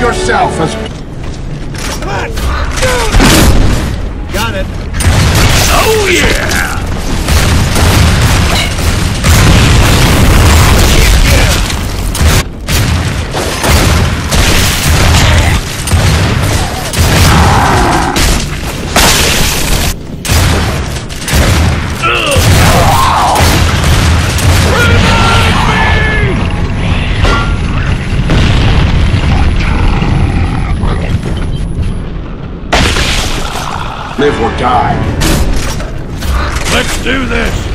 Yourself as live or die. Let's do this!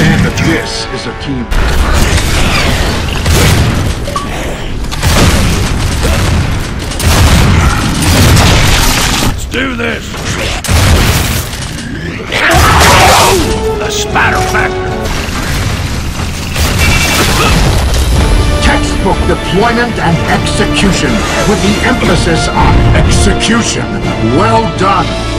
Understand that this is a team. Let's do this! The spatter factor. Textbook deployment and execution, with the emphasis on execution. Well done.